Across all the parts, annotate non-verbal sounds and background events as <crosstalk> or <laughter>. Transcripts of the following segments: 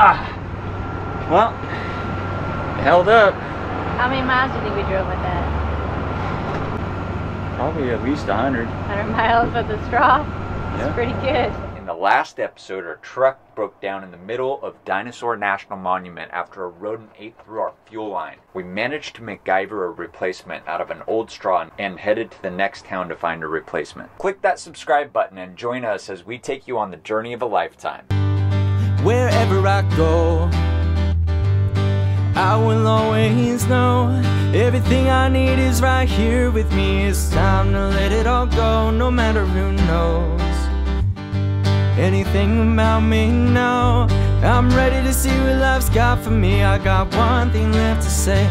Ah. Well, held up. How many miles do you think we drove with that? Probably at least 100. 100 miles with the straw? That's Yeah. pretty good. In the last episode, our truck broke down in the middle of Dinosaur National Monument after a rodent ate through our fuel line. We managed to MacGyver a replacement out of an old straw and headed to the next town to find a replacement. Click that subscribe button and join us as we take you on the journey of a lifetime. Wherever I go. I will always know everything I need is right here with me. It's time to let it all go, no matter who knows anything about me now. I'm ready to see what life's got for me. I got one thing left to say.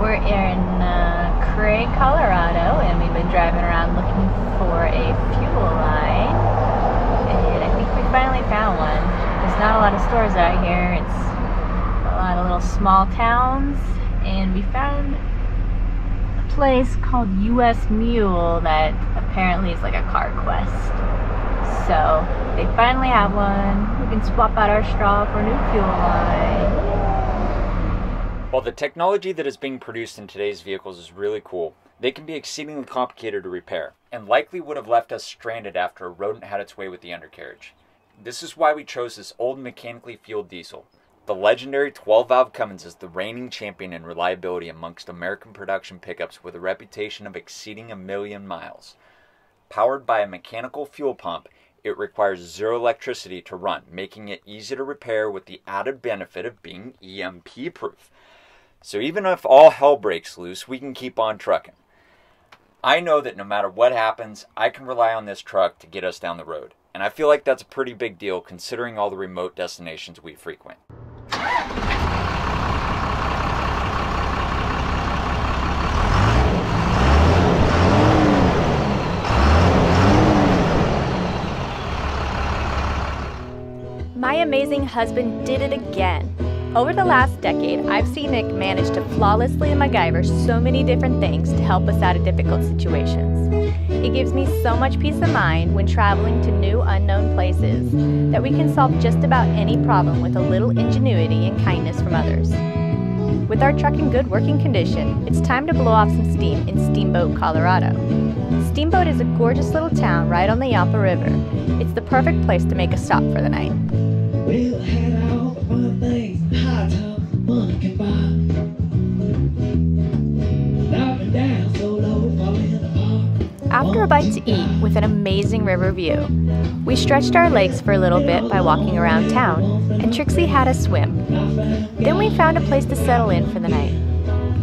We're in uh, Craig, Colorado, and we've been driving around looking for a fuel line. And I think we finally found one. There's not a lot of stores out here. It's a lot of little small towns, and we found a place called U.S. Mule that apparently is like a car quest. So they finally have one. We can swap out our straw for a new fuel line. While the technology that is being produced in today's vehicles is really cool, they can be exceedingly complicated to repair, and likely would have left us stranded after a rodent had its way with the undercarriage. This is why we chose this old mechanically fueled diesel. The legendary 12 valve Cummins is the reigning champion in reliability amongst American production pickups with a reputation of exceeding a million miles. Powered by a mechanical fuel pump, it requires zero electricity to run, making it easy to repair with the added benefit of being EMP proof. So even if all hell breaks loose, we can keep on trucking. I know that no matter what happens, I can rely on this truck to get us down the road. And I feel like that's a pretty big deal considering all the remote destinations we frequent. My amazing husband did it again. Over the last decade, I've seen Nick manage to flawlessly MacGyver so many different things to help us out of difficult situations. It gives me so much peace of mind when traveling to new unknown places that we can solve just about any problem with a little ingenuity and kindness from others. With our truck in good working condition, it's time to blow off some steam in Steamboat, Colorado. Steamboat is a gorgeous little town right on the Yampa River. It's the perfect place to make a stop for the night. To eat with an amazing river view, we stretched our legs for a little bit by walking around town, and Trixie had a swim. Then we found a place to settle in for the night.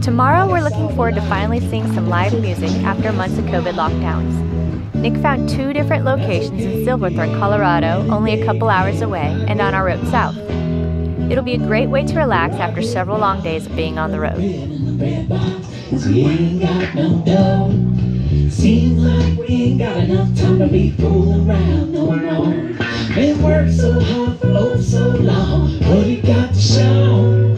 Tomorrow, we're looking forward to finally seeing some live music after months of COVID lockdowns. Nick found two different locations in Silverthorne, Colorado, only a couple hours away, and on our road south. It'll be a great way to relax after several long days of being on the road. In the red box, 'cause we ain't got no dough. Seems like we ain't got enough time to be fooling around no more. Been working so hard for oh so long, what you got to show?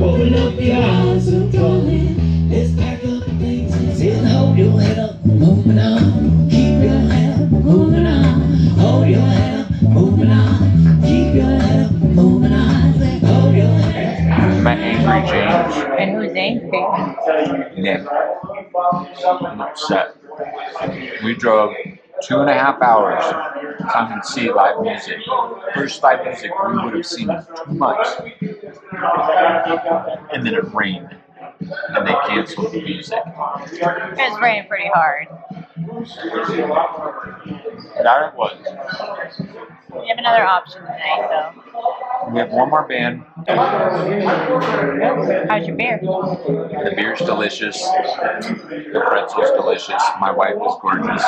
Open up your eyes and throw in. Let's pack up the things and sit and hold your head up, moving on. Keep your head up, moving on. Hold your head up, moving on. Keep your head up, moving on. Hold your head up. Met Angry James, And who's angry? Nick, I'm upset. We drove two and a half hours to come and see live music. First live music we would have seen in two months. And then it rained. And they canceled the music. It's raining pretty hard. That it was. We have another option tonight, though. We have one more band. How's your beer? The beer's delicious. The pretzel's delicious. My wife is gorgeous.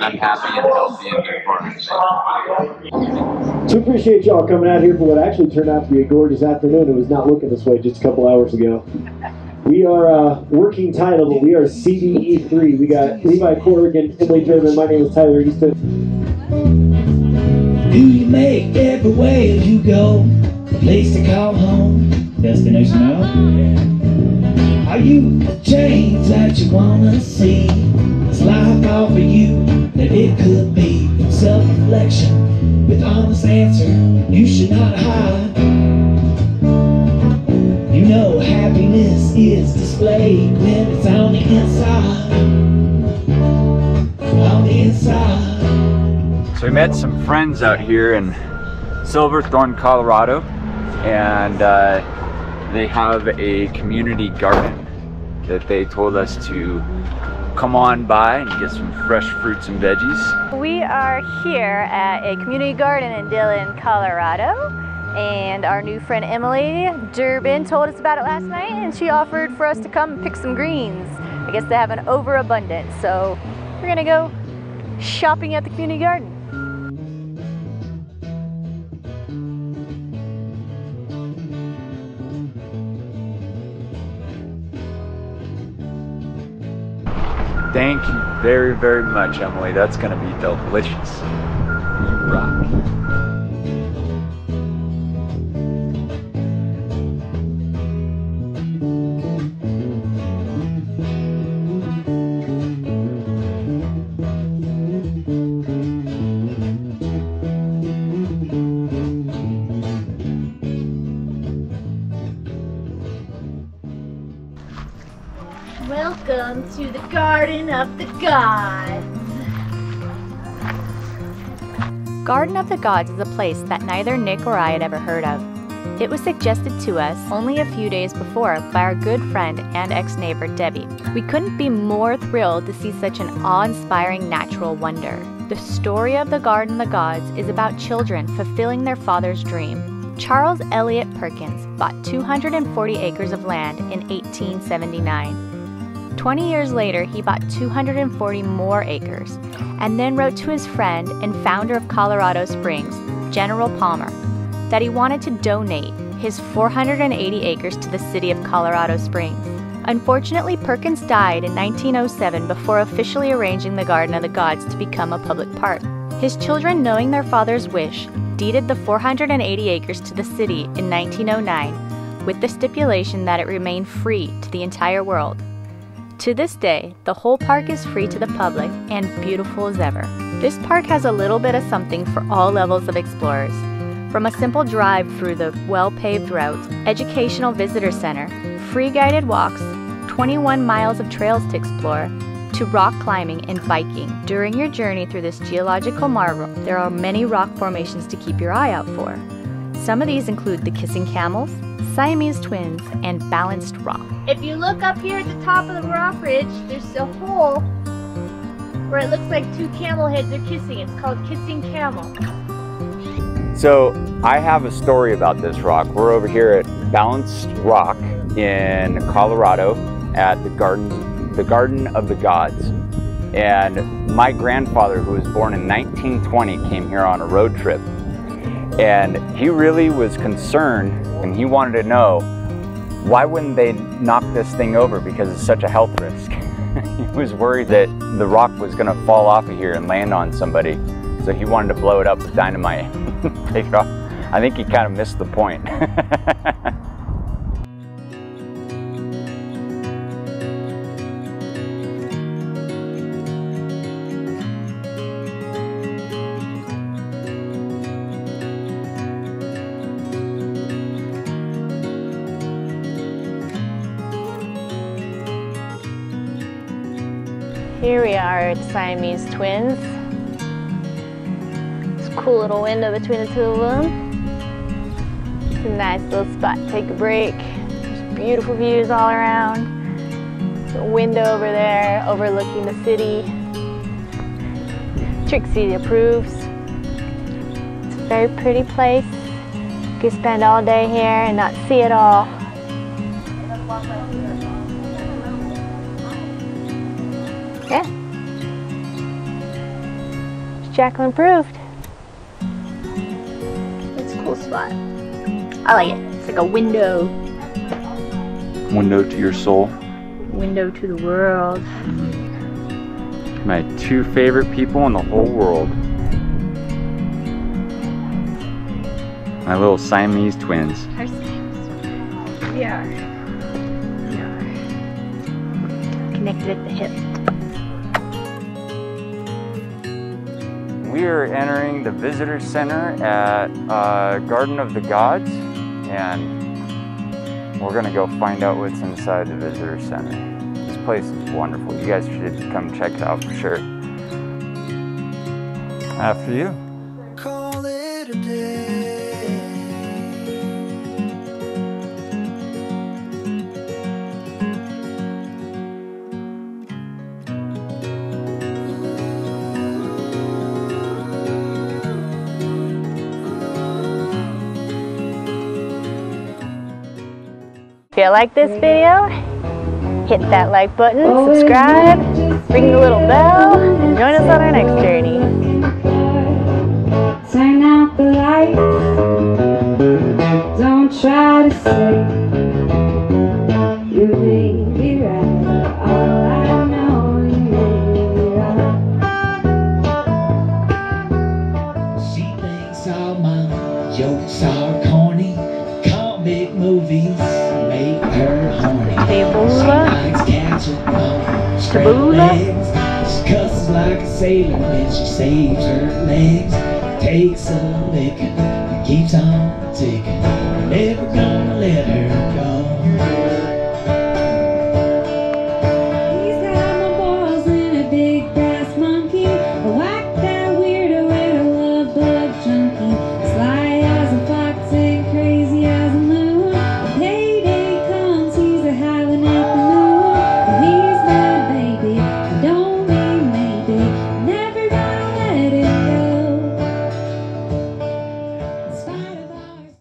I'm happy and healthy and good for it. So appreciate y'all coming out here for what actually turned out to be a gorgeous afternoon. It was not looking this way just a couple hours ago. We are uh, working title, but we are CDE3. We got Levi Korg and Emily German. My name is Tyler Easton. Do you make every way you go? A place to call home. Destination now. Are you the change that you wanna see? Is life all for you that it could be? Self-reflection with honest answer you should not hide. You know happiness is displayed when it's on the inside. On the inside. So we met some friends out here in Silverthorne, Colorado, and uh, they have a community garden that they told us to come on by and get some fresh fruits and veggies. We are here at a community garden in Dillon, Colorado. And our new friend Emily Durbin told us about it last night and she offered for us to come pick some greens. I guess they have an overabundance, so we're gonna go shopping at the community garden. Thank you very, very much, Emily. That's gonna be delicious. You rock. Welcome to the Garden of the Gods. Garden of the Gods is a place that neither Nick or I had ever heard of. It was suggested to us only a few days before by our good friend and ex neighbor Debbie. We couldn't be more thrilled to see such an awe inspiring natural wonder. The story of the Garden of the Gods is about children fulfilling their father's dream. Charles Eliot Perkins bought 240 acres of land in 1879. 20 years later, he bought 240 more acres and then wrote to his friend and founder of Colorado Springs, General Palmer, that he wanted to donate his 480 acres to the city of Colorado Springs. Unfortunately, Perkins died in 1907 before officially arranging the Garden of the Gods to become a public park. His children, knowing their father's wish, deeded the 480 acres to the city in 1909 with the stipulation that it remain free to the entire world. To this day, the whole park is free to the public and beautiful as ever. This park has a little bit of something for all levels of explorers. From a simple drive through the well paved routes, educational visitor center, free guided walks, 21 miles of trails to explore, to rock climbing and biking. During your journey through this geological marvel, there are many rock formations to keep your eye out for. Some of these include the Kissing Camels, Siamese Twins, and Balanced Rock. If you look up here at the top of the rock ridge, there's a hole where it looks like two camel heads are kissing. It's called Kissing Camel. So I have a story about this rock. We're over here at Balanced Rock in Colorado at the Garden, the Garden of the Gods. And my grandfather, who was born in 1920, came here on a road trip. And he really was concerned and he wanted to know why wouldn't they knock this thing over because it's such a health risk. <laughs> he was worried that the rock was going to fall off of here and land on somebody. So he wanted to blow it up with dynamite. Take it off. I think he kind of missed the point. <laughs> Here we are at Siamese Twins. It's a cool little window between the two of them. It's a nice little spot to take a break. There's beautiful views all around. A window over there overlooking the city. Trixie approves. It's a very pretty place. You can spend all day here and not see it all. Yeah. Jacqueline approved. It's a cool spot. I like it. It's like a window. Window to your soul. Window to the world. My two favorite people in the whole world. My little Siamese twins. Our Sims. We are. We are. Connected at the hip. We are entering the visitor center at uh, Garden of the Gods, and we're gonna go find out what's inside the visitor center. This place is wonderful. You guys should come check it out for sure. After you. If you like this video, hit that like button, subscribe, ring the little bell, and join us on our next journey. Turn out the lights. Don't try to say you may be right. but All I know you may be right. She thinks all my jokes are corny. Comic movies make her. She Taboola. likes catching on straight Taboola. legs. She cusses like a sailor when she saves her legs. Takes a licking and keeps on ticking. Never gonna let her go.